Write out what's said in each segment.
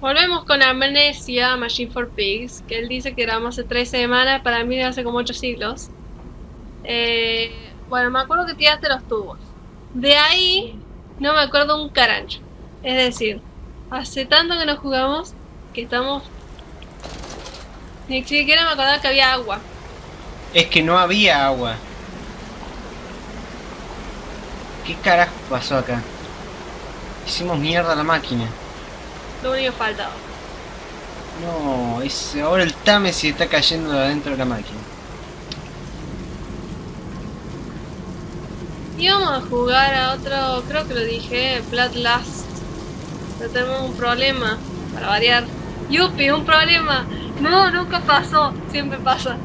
Volvemos con Amnesia, Machine for Pigs, que él dice que grabamos hace tres semanas, para mí hace como ocho siglos. Eh, bueno, me acuerdo que tiraste los tubos. De ahí no me acuerdo un carancho. Es decir, hace tanto que no jugamos que estamos... Ni siquiera me acordaba que había agua. Es que no había agua. ¿Qué carajo pasó acá? Hicimos mierda la máquina. Lo único que faltaba. No, es, ahora el Tame se está cayendo de adentro de la máquina. Y vamos a jugar a otro, creo que lo dije, Bloodlust. Pero tenemos un problema, para variar. Yupi, un problema. No, nunca pasó, siempre pasa.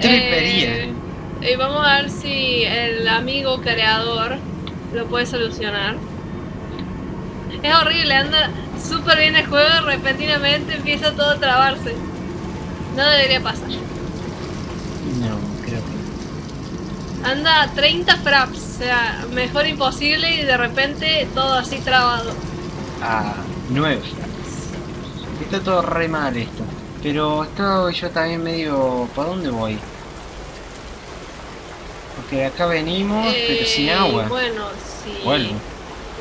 Tripería. Eh, y vamos a ver si el amigo creador lo puede solucionar. Es horrible, anda súper bien el juego y repentinamente empieza todo a trabarse. No debería pasar. No, creo que Anda a 30 fraps, o sea, mejor imposible y de repente todo así trabado. Ah, nueve. Está todo re mal esto. Pero estoy yo también medio... ¿Para dónde voy? Porque acá venimos, pero sin Eh, agua. Bueno, sí. Vuelvo.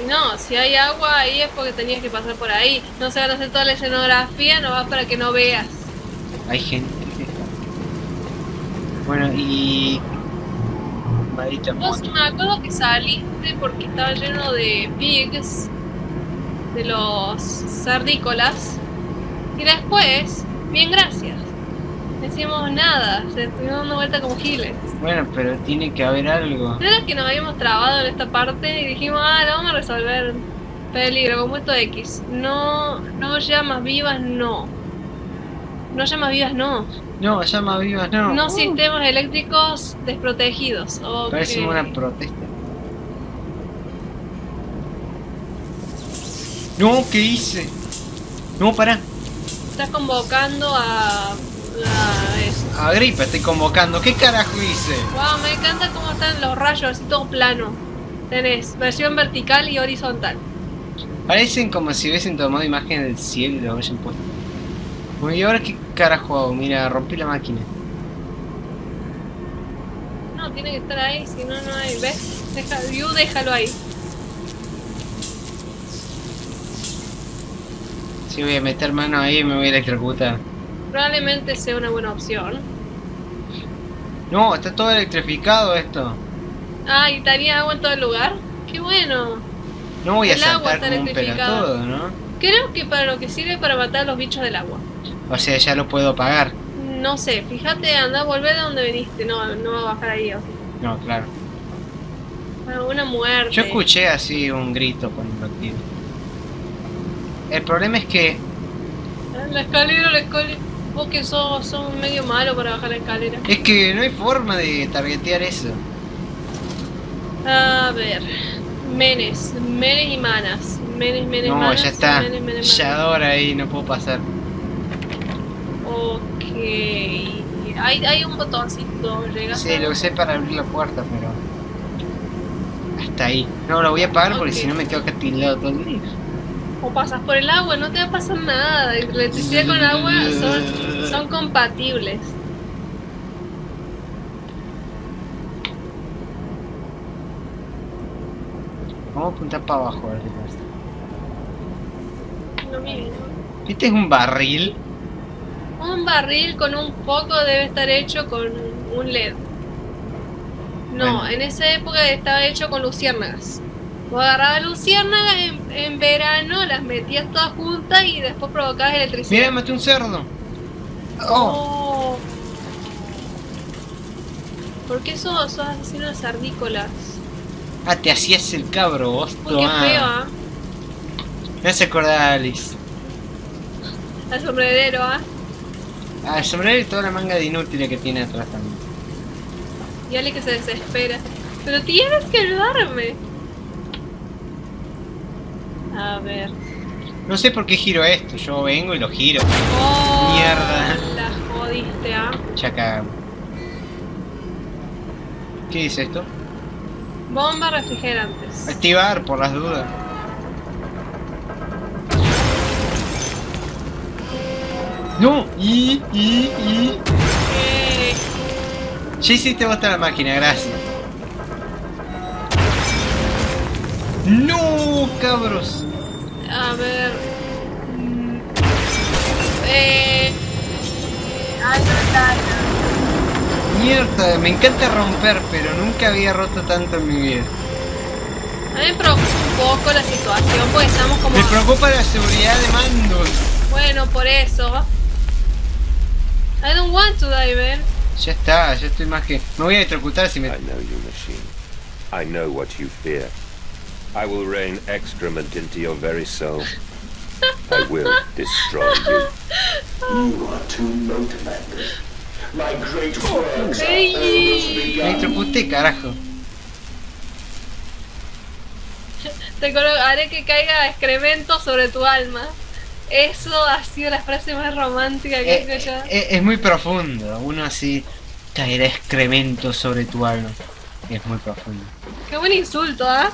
No, si hay agua ahí es porque tenías que pasar por ahí. No se van a hacer toda la escenografía, no vas para que no veas. Hay gente. Bueno, y... Vos me acuerdo que saliste porque estaba lleno de pigs, de los cerdícolas. Y después, bien gracias. No hicimos nada, se estuvimos dando vuelta como giles. Bueno, pero tiene que haber algo. ¿No era que nos habíamos trabado en esta parte y dijimos, ah, lo vamos a resolver? Peligro, compuesto X. No, no llamas vivas, no. No llamas vivas, no. No, llamas vivas, no. No Uh, sistemas eléctricos desprotegidos. Ok. Parece una protesta. No, ¿qué hice? No, pará. Estás convocando a... a eso. A gripe estoy convocando. ¿Qué carajo hice? Wow, me encanta cómo están los rayos, así todo plano. Tenés versión vertical y horizontal. Parecen como si hubiesen tomado imagen del cielo y lo hubiesen puesto. Bueno, ¿y ahora qué carajo hago? Mira, rompí la máquina. No, tiene que estar ahí, si no, no hay. ¿Ves? Deja, view, déjalo ahí. Si voy a meter mano ahí y me voy a electrocutar. Probablemente sea una buena opción. No, está todo electrificado esto. Ah, ¿y tenía agua en todo el lugar? ¡Qué bueno! No voy a El agua saltar está electrificado. pelotudo, ¿no? Creo que para lo que sirve para matar a los bichos del agua. O sea, ya lo puedo pagar. No sé, fíjate, anda, volver de donde viniste. No, no va a bajar ahí. No, claro. Bueno, una muerte. Yo escuché así un grito cuando lo. El problema es que Ah, La escalera, la escalera. Vos que sos, sos medio malo para bajar la escalera. es que no hay forma de targetear eso. A ver. Menes, menes y manas. Menes, menes, No, manas. ya está. Menes, menes, Ya manas. ahora ahí no puedo pasar. Ok. Hay, hay un botoncito. Llegas Sí, a- lo usé para abrir la puerta, pero. Hasta ahí. No, lo voy a apagar porque Ok. si no me quedo acá todo el día. O pasas por el agua, no te va a pasar nada. Electricidad con agua son, son compatibles. Vamos a apuntar para abajo a ver qué pasa. ¿Este es un barril? Un barril con un foco debe estar hecho con un LED. No, Bueno. en esa época estaba hecho con luciérnagas. Vos agarrabas luciérnagas en, en verano, las metías todas juntas y después provocabas electricidad. Mira, maté un cerdo. Oh, Oh. ¿Por qué sos, sos asesino de sardícolas? ah, te hacías el cabro, vos Uy, qué feo, ¿ah? Me hace acordar a Alice. El sombrerero, ¿ah? Ah, el sombrero y toda la manga de inútiles que tiene atrás también. Y Ale que se desespera. Pero tienes que ayudarme. A ver. No sé por qué giro esto, yo vengo y lo giro. Oh, Mierda. La jodiste, ¿ah? Ya cagamos. ¿Qué dice esto? Bomba refrigerantes. Activar por las dudas. No, y, y, y. Eh, Ya hiciste vos la máquina, gracias. No, cabros. a ver. mm, Eh. Mierda, me encanta romper, pero nunca había roto tanto en mi vida. A mí me preocupa un poco la situación porque estamos como. Me preocupa la seguridad de mandos. Bueno, por eso. I don't want to die, man. Ya está, ya estoy más que. Me voy a electrocutar si me. I know you, machine. I know what you fear. I will rain excrement into your very soul. I will destroy you. You are too Commander. My great works are Hey. almost Me begun. electrocuté, carajo. Te haré que caiga excremento sobre tu alma. Eso ha sido la frase más romántica que he Eh, escuchado. eh, es muy profundo. Uno así caerá excremento sobre tu alma. Es muy profundo. Qué buen insulto, ¿ah?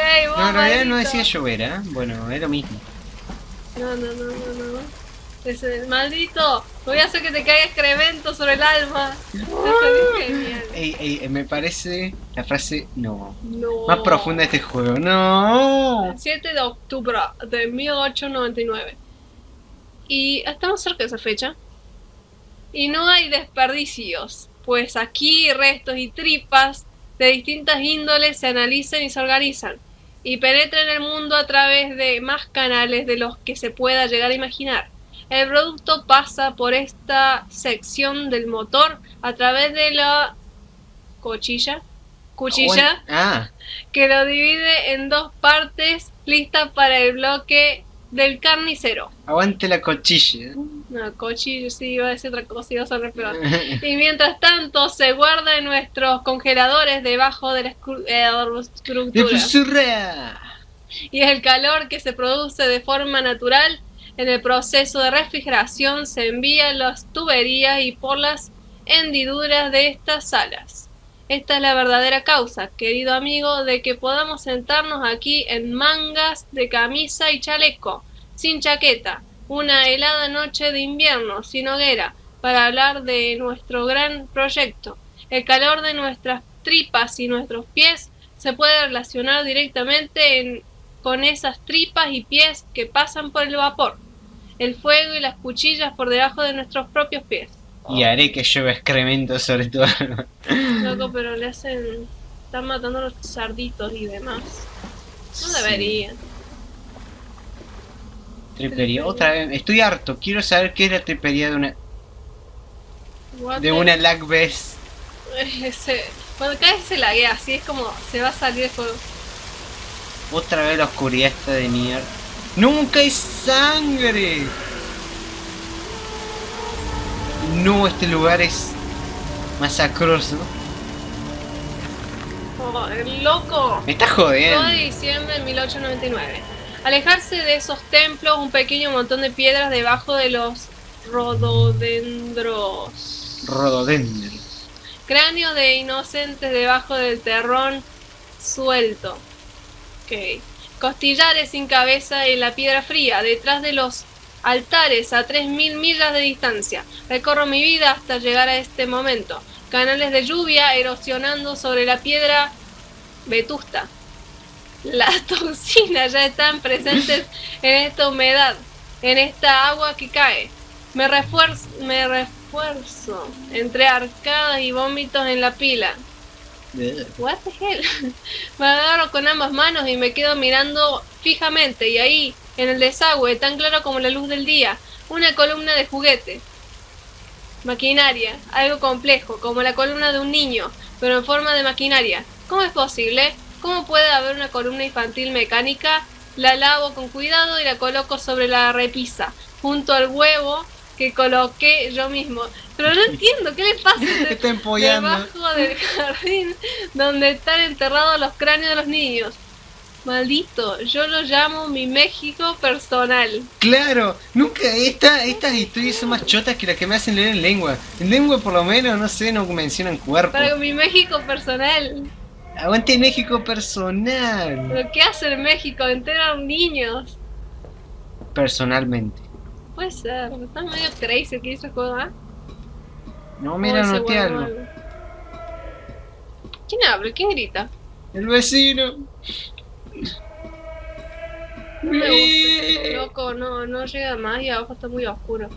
Hey, vos, No, en realidad no decía llover, ¿eh? Bueno, es lo mismo. No, no, no, no, no. Ese, maldito, voy a hacer que te caiga excremento sobre el alma. Eso es genial. Ey, ey, me parece la frase no. No. Más profunda de este juego. No. 7 de octubre de 1899. Y estamos cerca de esa fecha. Y no hay desperdicios, pues aquí restos y tripas de distintas índoles se analizan y se organizan. Y penetran el mundo a través de más canales de los que se pueda llegar a imaginar. El producto pasa por esta sección del motor a través de la cochilla, cuchilla, Ah, que lo divide en dos partes listas para el bloque del carnicero. aguante la cochilla. No, cochillo, sí, iba a decir otra cosa, iba a ser peor. Y mientras tanto se guarda en nuestros congeladores debajo de la eh, estructura. Y el calor que se produce de forma natural en el proceso de refrigeración se envía a las tuberías y por las hendiduras de estas salas. Esta es la verdadera causa, querido amigo, de que podamos sentarnos aquí en mangas de camisa y chaleco, sin chaqueta, una helada noche de invierno, sin hoguera, para hablar de nuestro gran proyecto. El calor de nuestras tripas y nuestros pies se puede relacionar directamente en- con esas tripas y pies que pasan por el vapor, el fuego y las cuchillas por debajo de nuestros propios pies. Y haré que llueva excremento sobre tu alma. Loco, pero le hacen... Están matando a los sarditos y demás. No Sí. deberían. Tripería, otra vez. Estoy harto. Quiero saber qué es la tripería de una What de una lag vez. Ese- Cuando cada vez se laguea así es como se va a salir el juego. Otra vez la oscuridad esta de mierda. ¡Nunca hay sangre! No, este lugar es masacroso. Oh, loco. Me está 2 jodiendo. de diciembre de 1899. Alejarse de esos templos, un pequeño montón de piedras debajo de los rododendros. Rododendro. Cráneo de inocentes debajo del terrón suelto. Ok. Costillares sin cabeza en la piedra fría, detrás de los altares a 3.000 millas de distancia. Recorro mi vida hasta llegar a este momento. Canales de lluvia erosionando sobre la piedra vetusta. Las toxinas ya están presentes en esta humedad, en esta agua que cae. Me refuerzo, me refuerzo entre arcadas y vómitos en la pila. What the hell? Me agarro con ambas manos y me quedo mirando fijamente y ahí, en el desagüe, tan claro como la luz del día, una columna de juguete. Maquinaria, algo complejo, como la columna de un niño, pero en forma de maquinaria. ¿Cómo es posible? ¿Cómo puede haber una columna infantil mecánica? La lavo con cuidado y la coloco sobre la repisa, junto al huevo que coloqué yo mismo. Pero no entiendo, ¿qué le pasa? Está empollando. Debajo del jardín donde están enterrados los cráneos de los niños. Maldito, yo lo llamo mi México personal. Claro, nunca esta, estas historias son más chotas que las que me hacen leer en lengua. En lengua por lo menos, no sé, no mencionan cuerpo. Para mi México personal. Aguante México personal. Lo que hace en México, enterran niños. Personalmente. Puede ser. Está medio crazy que hizo el juego, ¿ah? No, mira, noté algo. ¿Quién habla? ¿Quién grita? El vecino. No me gusta. Loco, no, no llega más y abajo está muy oscuro.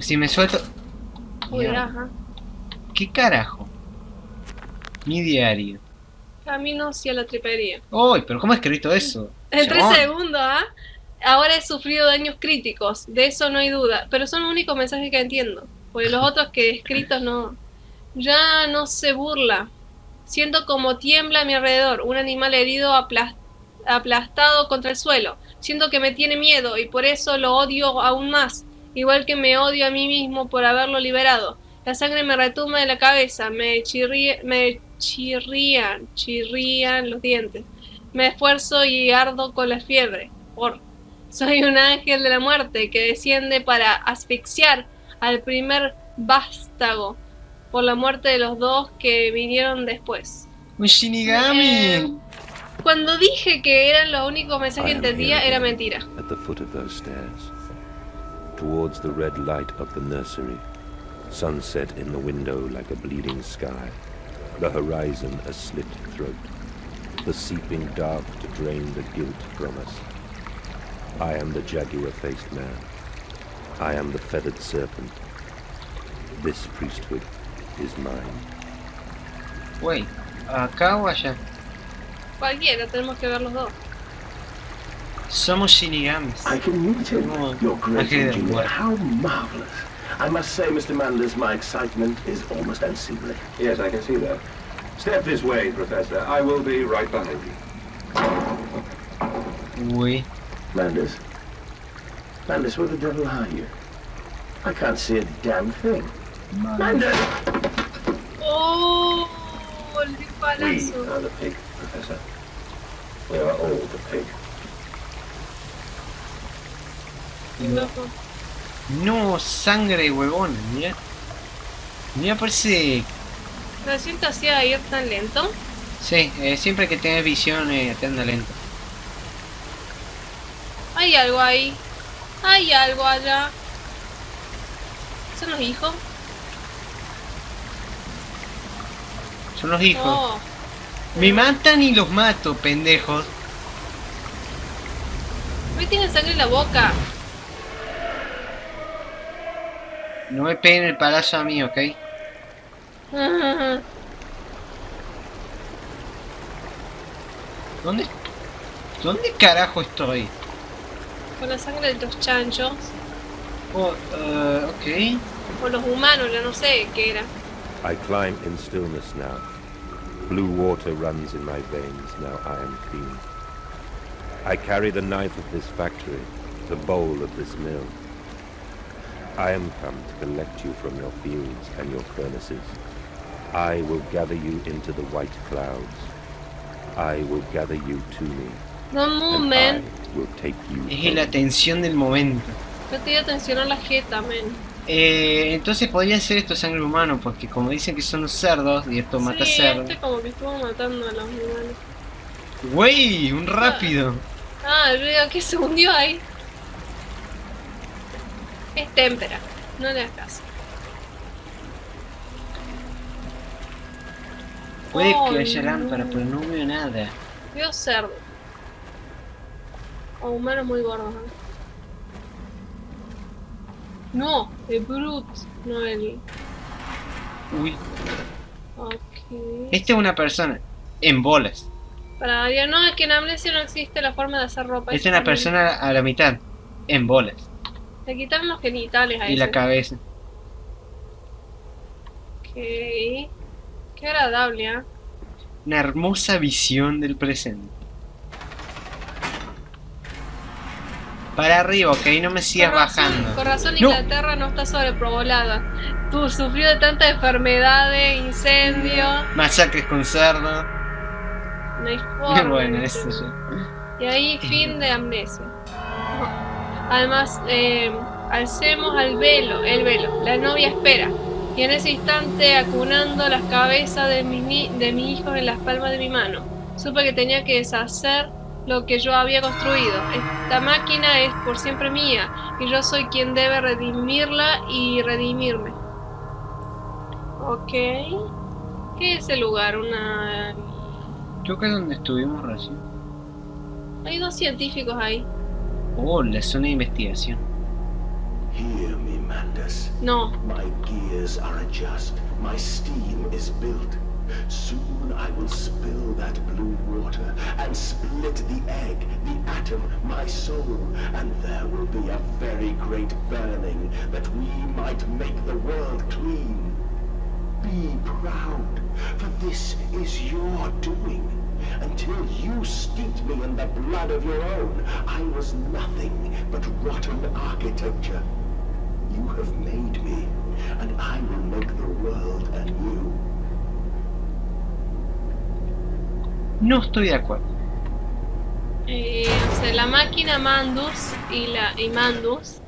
Si me suelto. Uy, ajá. ¿Qué carajo? Mi diario. Camino hacia la tripería. Uy, pero ¿cómo he escrito eso? En tres segundos, ¿ah? Ahora he sufrido daños críticos, de eso no hay duda. Pero son los únicos mensajes que entiendo. Porque los otros que he escrito no. Ya no se burla. Siento como tiembla a mi alrededor. Un animal herido aplas- aplastado contra el suelo. Siento que me tiene miedo y por eso lo odio aún más. Igual que me odio a mí mismo por haberlo liberado. La sangre me retumba de la cabeza, me, chirría, me chirrían, chirrían los dientes. Me esfuerzo y ardo con la fiebre. Por soy un ángel de la muerte que desciende para asfixiar al primer vástago por la muerte de los dos que vinieron después. Un Shinigami. Cuando dije que eran los únicos mensajes que I am entendía, here era mentira. At the foot of those stairs, towards the red light of the nursery, sunset in the window like a bleeding sky, the horizon a slit throat, the seeping dark to drain the guilt from us. I am the jaguar-faced man. I am the feathered serpent. This priesthood is mine. Wait, ¿acá o allá? Cualquiera, tenemos que ver los dos. Somos Shinigamis. I can meet him. Your great engineer. How marvelous. I must say, Mr. Manders, my excitement is almost unseemly. Yes, I can see that. Step this way, Professor. I will be right behind you. Uy. Manders? Manders, where the devil are you? I can't see a damn thing. Manders! ¡Oh! El We are the pig, Professor. We are all the pig. Qué loco. No, sangre, huevón. Mira. Mira, parece. ¿Me siento así a ir tan lento? Sí, eh, siempre que tenés visión eh, te anda lento. Hay algo ahí. Hay algo allá. ¿Son los hijos? Son los hijos. Oh, Me matan y los mato, pendejos. me tiene sangre en la boca. No me peguen el palazo a mí, ¿ok? ¿Dónde? ¿Dónde carajo estoy? Con la sangre de los chanchos. Oh, eh, ok. O los humanos, ya no sé qué era. I climb in stillness now. Blue water runs in my veins, now I am clean. I carry the knife of this factory, the bowl of this mill. I am come to collect you from your fields and your furnaces. I will gather you into the white clouds. I will gather you to me, No and I moment. will take you Es la home. tensión del momento. No te dio atención a la jeta, men. Eh, entonces podrían ser estos sangre humano, porque como dicen que son los cerdos y esto mata sí, cerdos. este como que estuvo matando a los humanos. Güey, un rápido. Ah, yo digo que se hundió ahí. Es témpera. No le hagas caso. Puede Oh, que haya no. lámpara, pero no veo nada. Veo cerdo. O humanos muy gordos. ¿no? No, el Brute, no el. Uy, Ok. esta es una persona en bolas. Para variar, no, es que en Amnesia no existe la forma de hacer ropa. Esta es una persona a la mitad, en bolas. Le quitaron los genitales a Y la cabeza. Ok. Qué agradable, ¿ah? Una hermosa visión del presente. Para arriba, ok, no me sigas Con razón- bajando. Con razón. Inglaterra no está sobrepoblada. Tú sufrió de tantas enfermedades, incendios. Masacres con cerdo. No hay forma. bueno, eso ya. Y ahí fin de amnesia. Además, eh, alcemos al velo, el velo. La novia espera. Y en ese instante, acunando las cabezas de mis, de mis hijos en las palmas de mi mano, supe que tenía que deshacer lo que yo había construido. Esta máquina es por siempre mía y yo soy quien debe redimirla y redimirme. Ok. ¿Qué es el lugar? Una... Creo que es donde estuvimos recién. Hay dos científicos ahí. Oh, la zona de investigación. Hear me, Mandus. No. My gears are adjust. My steam is built. Soon I will spill that blue water and split the egg, the atom, my soul, and there will be a very great burning that we might make the world clean. Be proud, for this is your doing. Until you steeped me in the blood of your own, I was nothing but rotten architecture. You have made me, and I will make the world anew. No estoy de acuerdo. Eh, o sea, la máquina Mandus y la y Mandus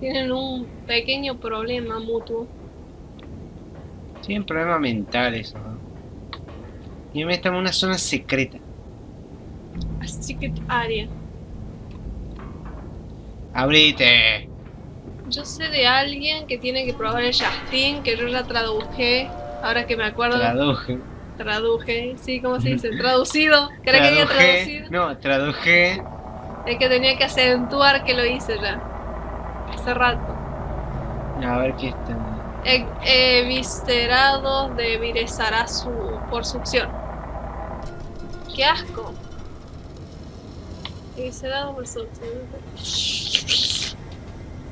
tienen un pequeño problema mutuo. Tienen problemas mentales. ¿no? Y me estamos en una zona secreta. A secret area. ¡Abrite! Yo sé de alguien que tiene que probar el Justin, que yo ya traduje. Ahora que me acuerdo, Traduje. Traduje. Sí, ¿cómo se dice? Traducido. ¿Crees que había Traduje. traducido? No, traduje. Es que tenía que acentuar que lo hice ya. Hace rato. A ver qué está. E eviscerados de Viresarazu por succión. ¡Qué asco! Eviscerado por succión.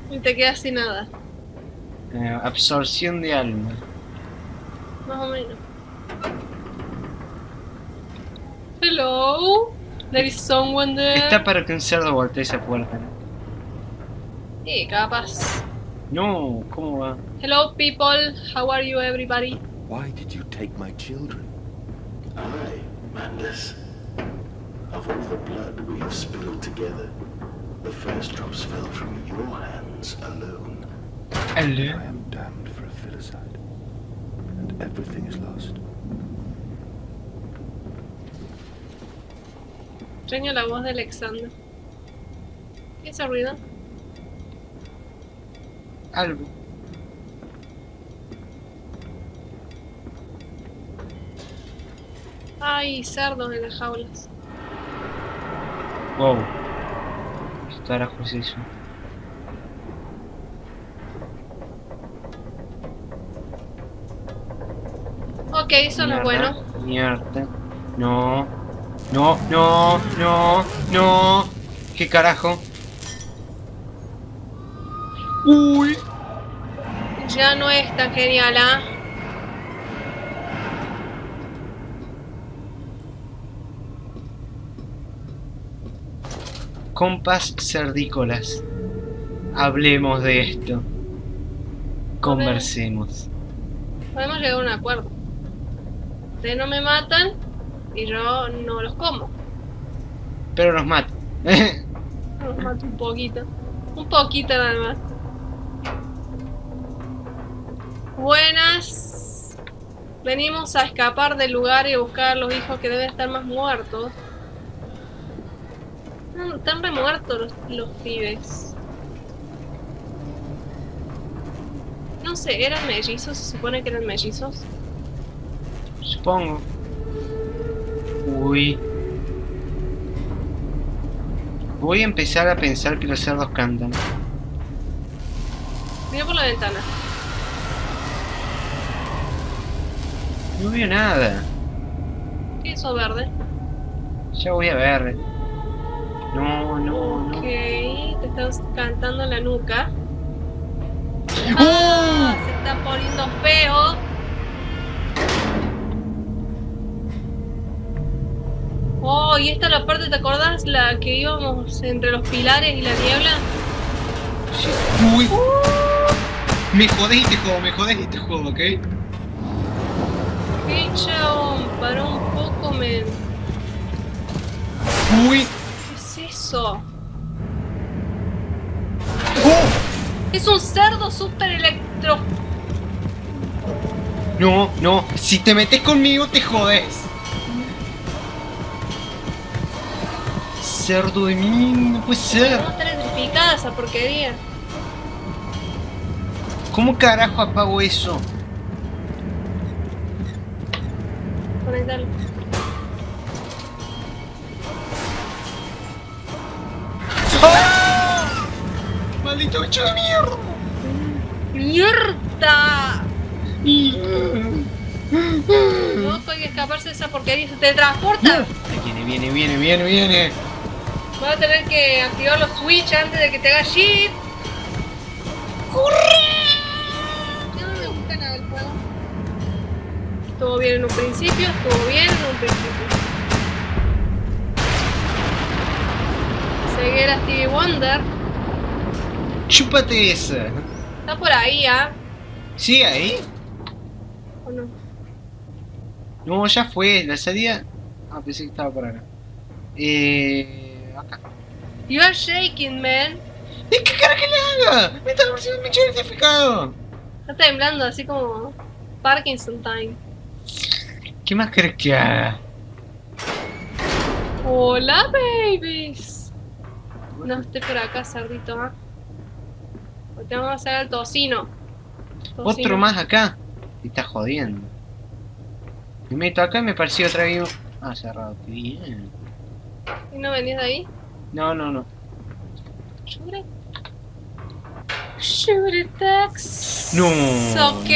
Y te quedas sin nada, Eh, absorción de alma. más o menos. Hello? There is someone there. Está para que un cerdo voltee esa puerta. ¿no? Sí, capaz. No, ¿cómo va? Hello people, how are you everybody? Why did you take my children? I, Mandus, of all the blood we have spilled together, the first drops fell from your hands alone. I am damned for a filicide. And everything is lost. Extraño la voz de Alexander. ¿Qué es ese ruido? Algo. Ay, cerdos en las jaulas. Wow. ¿Qué carajo es eso? Ok, eso no es bueno. Mierda. No. No, no, no, no. ¿Qué carajo? Uy. Ya no es tan genial, ¿ah? Compas cerdícolas. Hablemos de esto. Conversemos. Podemos llegar a un acuerdo. Ustedes no me matan y yo no los como. Pero nos mata. Los mato un poquito. Un poquito nada más. Buenas. Venimos a escapar del lugar y buscar a los hijos que deben estar más muertos. No, están re muertos los, los pibes. No sé, ¿eran mellizos? ¿Se supone que eran mellizos? Supongo. Uy. Voy a empezar a pensar que los cerdos cantan. Mira por la ventana. No veo nada. ¿Qué es eso verde? Ya voy a ver. No, no, no. Ok, te estás cantando en la nuca. ¡Ah! Se está poniendo feo. Oh, y esta es la parte, ¿te acordás? La que íbamos entre los pilares y la niebla. Uy. Me jodés y te jodo, me jodés y te jodo, ¿ok? ¡Qué chabón! Para un poco, men. Uy. ¿Qué es eso? ¡Oh! Es un cerdo super electro. No, no. Si te metes conmigo, te jodes. Cerdo de mí, no puede ser. ¿Cómo está electrificada esa porquería? ¿Cómo carajo apago eso? Conectalo. ¡Ah! ¡Maldito bicho de mierda! ¡Mierda! No, hay que escaparse de esa porquería. ¡Se teletransporta! Viene, viene, viene, viene, viene. Vas a tener que activar los switch antes de que te haga shit. Yo no me gusta nada del juego. Estuvo bien en un principio, estuvo bien en un principio. Ceguera Stevie Wonder. Chúpate esa. Está por ahí, ¿ah? ¿Sigue ahí? ¿O no? No, ya fue. La salida. Ah, pensé que estaba por acá. Eh. Acá. You are shaking, man. ¿De qué cara que le haga? Me está recibiendo mi certificado. Está temblando así como Parkinson time. ¿Qué más querés que haga? Hola, babies. No estoy por acá, cerdito, ¿ah? Porque Te vamos a hacer el tocino. Tocino. Otro más acá. Me está jodiendo. Me meto acá y me pareció otra vez. Ah, cerrado. Bien. ¿Y no venís de ahí? No, no, no. Shoot it. Shoot it, Tex. No. Ok,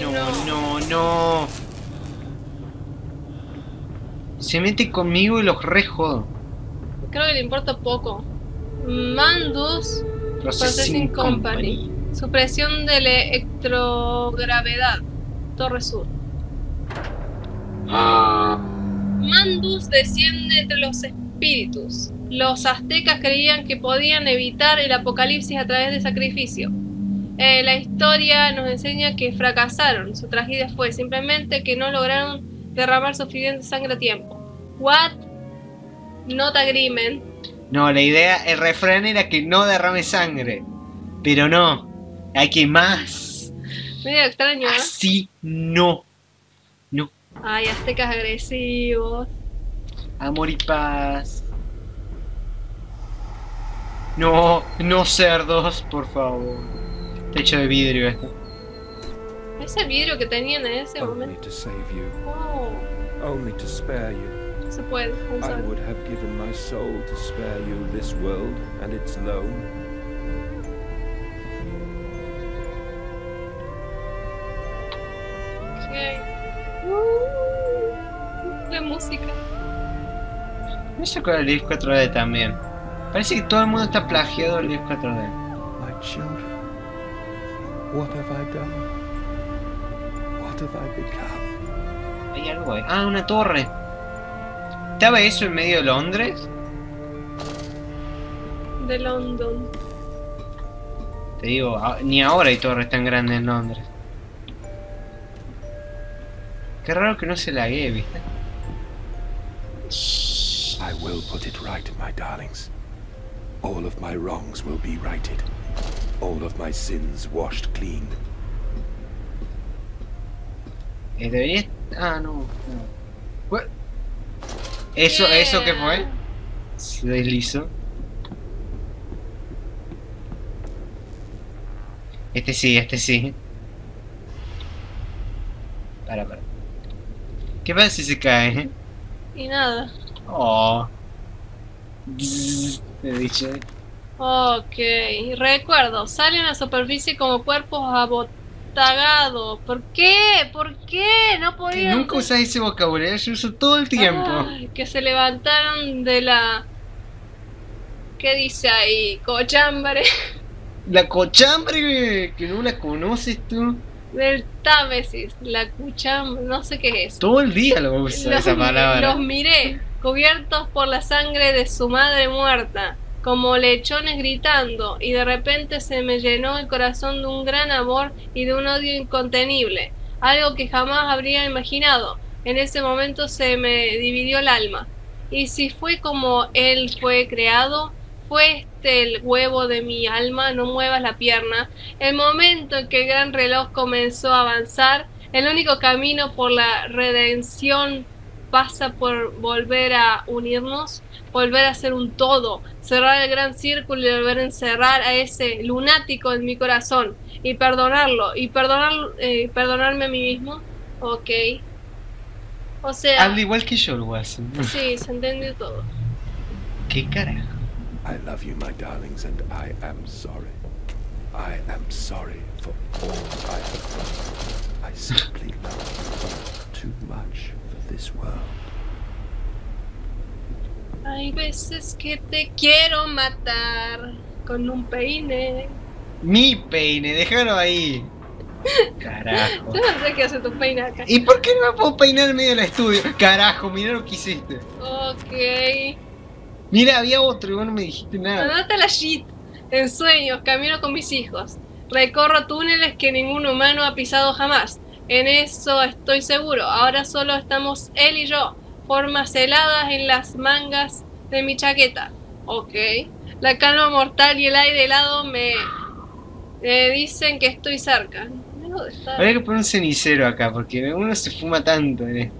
No, no. no, no. Se mete conmigo y los re jodo. Creo que le importa poco. Mandus, Processing Processing Company. Supresión de la electrogravedad. Torre Sur. Mandus desciende entre los espíritus. Los aztecas creían que podían evitar el apocalipsis a través de sacrificio. Eh, la historia nos enseña que fracasaron. Su tragedia fue simplemente que no lograron derramar suficiente sangre a tiempo. What? Not agreement. No, la idea, el refrán era que no derrame sangre. Pero no. Hay que más. Medio extraño, ¿eh? Así no. No. Ay, aztecas agresivos. Amor y paz. No, no cerdos, por favor. Techo de vidrio esto. Ese vidrio que tenían en ese momento. to save you, Oh, only to spare you. se puede. I would have given my soul to spare you this world and its loan. Ok. Uh, la música. Me sacó el Leaf 4D también. Parece que todo el mundo está plagiado del Leaf 4D. My children, what have I done? What have I become? Hay algo ahí. Ah, una torre. ¿Estaba eso en medio de Londres? De London. Te digo, a- ni ahora hay torres tan grandes en Londres. Qué raro que no se laguee, ¿viste? I will put it right, my darlings. All of my wrongs will be righted. All of my sins washed clean. Eh, debería... Ah, no. no. What? ¿Eso, ¿Eso qué fue? Se deslizó. Este sí, este sí. Para, para. ¿Qué pasa si se cae? Y nada. Oh. Bzzz, Te dicho. Ok. Recuerdo, salen a la superficie como cuerpos abotagados. ¿Por qué? ¿Por qué? No Que podían. Nunca usas ese vocabulario, yo uso todo el tiempo. Ay, que se levantaron de la. ¿Qué dice ahí? Cochambre. La cochambre que no la conoces tú. Del Támesis. La cuchambre. No sé qué es eso. Todo el día lo uso Los, esa palabra. los miré, cubiertos por la sangre de su madre muerta, como lechones gritando, y de repente se me llenó el corazón de un gran amor y de un odio incontenible, algo que jamás habría imaginado. En ese momento se me dividió el alma. Y si fue como él fue creado, fue este el huevo de mi alma, no muevas la pierna. El momento en que el gran reloj comenzó a avanzar, el único camino por la redención pasa por volver a unirnos, volver a ser un todo, cerrar el gran círculo y volver a encerrar a ese lunático en mi corazón y perdonarlo y perdonar, eh, perdonarme a mí mismo. Ok. O sea, Habla igual que yo lo hace. sí, se entendió todo. ¿Qué carajo? I love you, my darlings, and I am sorry. I am sorry for all I have done. I simply love you too much this world. Hay veces que te quiero matar con un peine. Mi peine, déjalo ahí. Carajo. Yo no sé qué hace tu peine acá. ¿Y por qué no me puedo peinar en medio del estudio? Carajo, mira lo que hiciste. Ok. Mira, había otro y vos no me dijiste nada. Andate a la shit. En sueños, camino con mis hijos. Recorro túneles que ningún humano ha pisado jamás. En eso estoy seguro. Ahora solo estamos él y yo. Formas heladas en las mangas de mi chaqueta. Ok. La calma mortal y el aire helado me, me dicen que estoy cerca. Habría que poner un cenicero acá porque uno se fuma tanto en esto.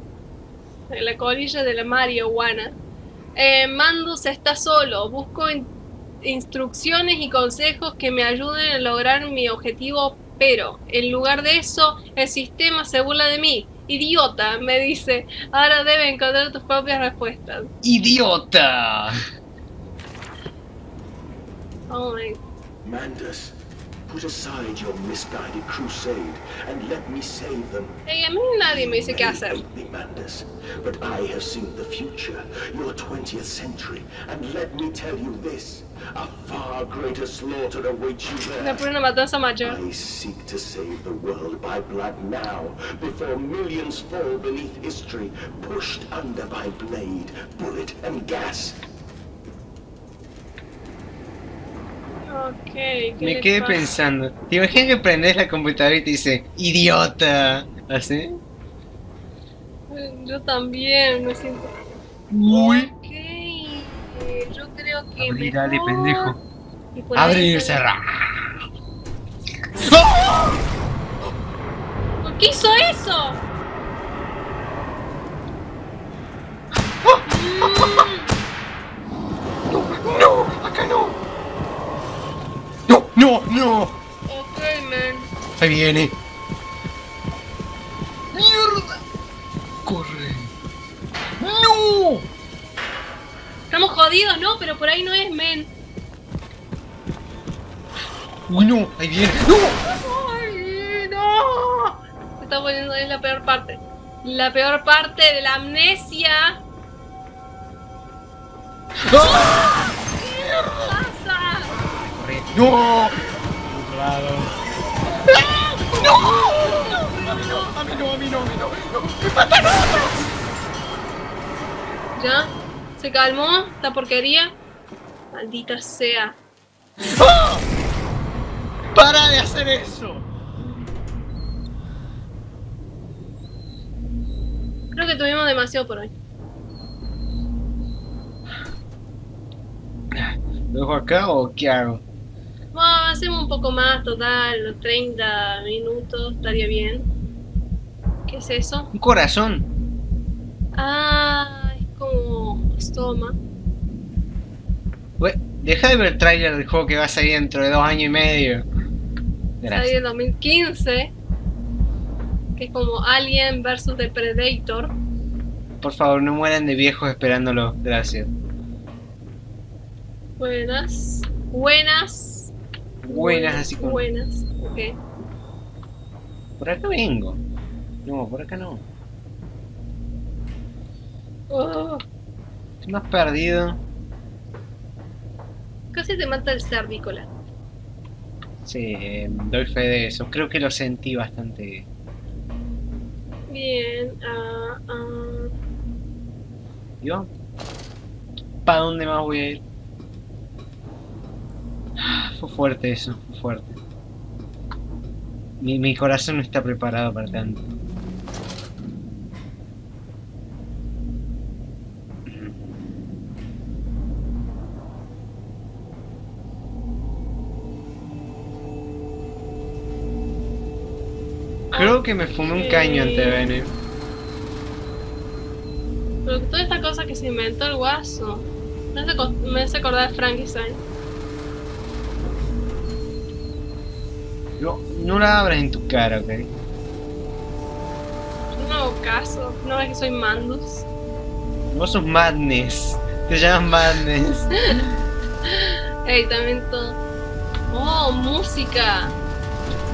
en la colilla de la marihuana. Eh, Mandus está solo. Busco in- instrucciones y consejos que me ayuden a lograr mi objetivo, pero en lugar de eso, el sistema se burla de mí. Idiota, me dice. Ahora debe encontrar tus propias respuestas. ¡Idiota! Oh my. Mandus, put aside your misguided crusade and let me save them. Hey, a mí nadie me dice qué hacer. Mandus, but I have seen the future, your 20th century, and let me tell you this: a far greater slaughter awaits you there. pone una matanza mayor. I seek to save the world by blood now, before millions fall beneath history, pushed under by blade, bullet, and gas. Ok, ¿qué Me quedé pasa? pensando. ¿Te imaginas que prendes la computadora y te dice ¡Idiota! ¿Así? Yo también me siento. Uy. Ok, eh, yo creo que. Abrí, mejor- dale, pendejo. Y Abre y cerrar. ¿Por qué hizo eso? ¡No! ¡Acá no! ¡No! Ok, man. Ahí viene. ¡Mierda! ¡Corre! ¡No! Estamos jodidos, ¿no? Pero por ahí no es, men. ¡Uy, no! ¡Ahí viene! ¡No! ¡Ay, no! Se está poniendo, es la peor parte. La peor parte de la amnesia. ¡Ah! ¿Qué pasa? ¡No! Otro. ¡Ah! ¡No! A mí no, a mí no, a mí no, a mí no. no. ¡Me mataron! ¿Ya? ¿Se calmó esta porquería? Maldita sea. ¡Ah! ¡Para de hacer eso! Creo que tuvimos demasiado por hoy. ¿Lo dejo acá o qué hago? Hacemos un poco más, total, los 30 minutos, estaría bien. ¿Qué es eso? Un corazón. Ah, es como Stoma. Bue- Deja de ver el trailer del juego que va a salir dentro de dos años y medio. Salió en 2015. Que es como Alien vs The Predator. Por favor, no mueran de viejos esperándolo. Gracias. Buenas. Buenas. Buenas, así como. Buenas. Ok. Por acá vengo. No, por acá no. Oh, Estoy más perdido. casi te mata el cervícola. Sí, doy fe de eso. Creo que lo sentí bastante. Bien. ah, ah. ¿Yo? ¿Para dónde más voy a ir? Fue fuerte eso, fue fuerte. Mi, mi corazón no está preparado para tanto. Creo que me fumé un caño de venir. Pero toda esta cosa que se inventó el guaso. Me hace, me hace acordar de Frankenstein. No, no la abras en tu cara, ok. No hago caso. No ves que soy Mandus. Vos sos Madness. Te llamas Madness. Ey, también todo. Oh, música.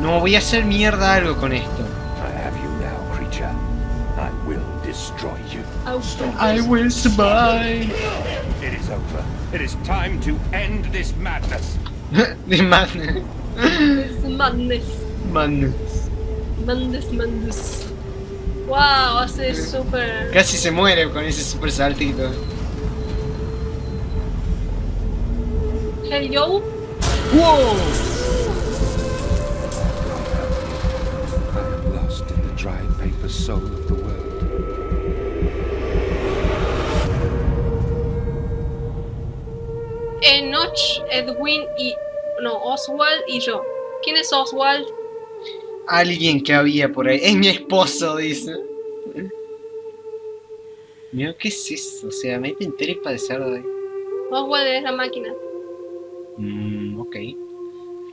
No, voy a hacer mierda algo con esto. I have you now, creature. I will destroy you. I will survive. It is over. It is time to end this madness. De Madness. Es madness. Madness. Madness, madness. Wow, hace súper. Casi se muere con ese super saltito. Hey yo. ¡Wow! I am lost in the dry paper soul of the world. Enoch, Edwin y. No, Oswald y yo. ¿Quién es Oswald? Alguien que había por ahí. Es mi esposo, dice. Mira, ¿qué es eso? O sea, meten tripa de cerdo ahí. Oswald es la máquina. Mmm, ok.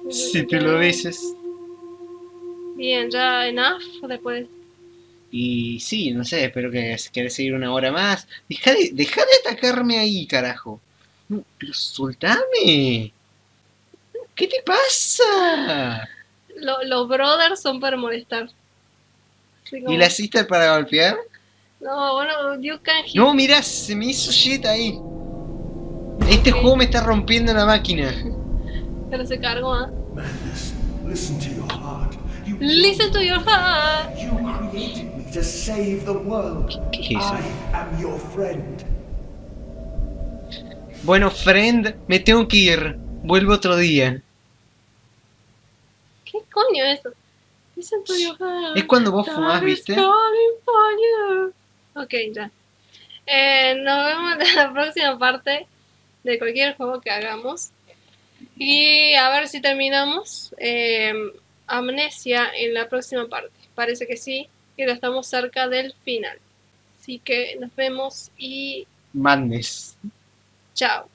Si te lo dices. Bien, ya enough. Después. Y sí, no sé, espero que si querés seguir una hora más. Deja de, deja de atacarme ahí, carajo. No, pero soltame. ¿Qué te pasa? Lo- los brothers son para molestar. Así como- ¿Y la sister para golpear? No, bueno, you can hit. No, mirá, se me hizo shit ahí. Este juego me está rompiendo la máquina. Pero se cargó, ¿ah? Madness, listen to your heart. You, Listen to your heart. you created me to save the world. ¿Qué es eso? I am your friend. Bueno, friend, me tengo que ir. Vuelvo otro día. ¿Qué coño es eso? Es cuando vos fumás, ¿viste? Ok, ya. Eh, nos vemos en la próxima parte de cualquier juego que hagamos. Y a ver si terminamos eh, Amnesia en la próxima parte. Parece que sí, que ya estamos cerca del final. Así que nos vemos y Madness. chao.